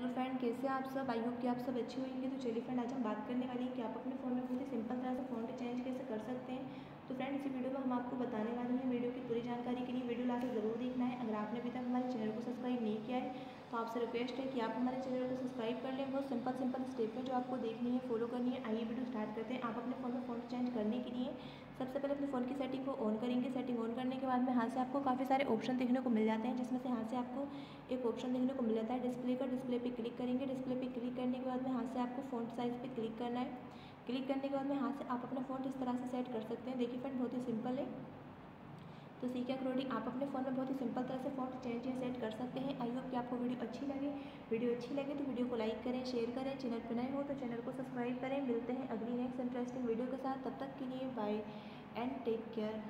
Hello friend कैसे आप सब? आई होप कि आप सब अच्छे होंगे। तो चलिए फ्रेंड, आज हम बात करने वाले हैं कि आप अपने फ़ोन में बहुत ही सिंपल तरह से फ़ोन के चेंज कैसे कर सकते हैं। तो फ्रेंड इसी वीडियो में हम आपको बताने वाले हैं। वीडियो की पूरी जानकारी के लिए वीडियो लाकर ज़रूर देखना है। अगर आपने अभी तक हमारे चैनल को सब्सक्राइब नहीं किया है तो आपसे रिक्वेस्ट है कि आप हमारे चैनल को सब्सक्राइब कर लें। बहुत सिंपल सिंपल स्टेप है जो आपको देखनी है फॉलो करनी है। आइए वीडियो स्टार्ट करते हैं। आप अपने फ़ोन में फ़ोन चेंज करने के लिए सबसे पहले अपने फ़ोन की सेटिंग को ऑन करेंगे। सेटिंग बाद में यहाँ से आपको काफ़ी सारे ऑप्शन देखने को मिल जाते हैं, जिसमें से यहाँ से आपको एक ऑप्शन देखने को मिल जाता है डिस्प्ले का डिस्प्ले पे क्लिक करेंगे डिस्प्ले पे क्लिक करने के बाद में यहाँ से आपको फ़ोन साइज़ पे क्लिक करना है। क्लिक करने के बाद में यहाँ से आप अपना फ़ोन इस तरह से सेट कर सकते हैं। देखिए फ्रेंड बहुत ही सिंपल है। तो सीखे अकॉर्डिंग आप अपने फ़ोन में बहुत ही सिंपल तरह से फ़ोन चेंज या सेट कर सकते हैं। आई होप कि आपको वीडियो अच्छी लगे। वीडियो अच्छी लगे तो वीडियो को लाइक करें शेयर करें। चैनल पर नए हो तो चैनल को सब्सक्राइब करें। मिलते हैं अगली नेक्स्ट इंटरेस्टिंग वीडियो के साथ। तब तक के लिए बाय एंड टेक केयर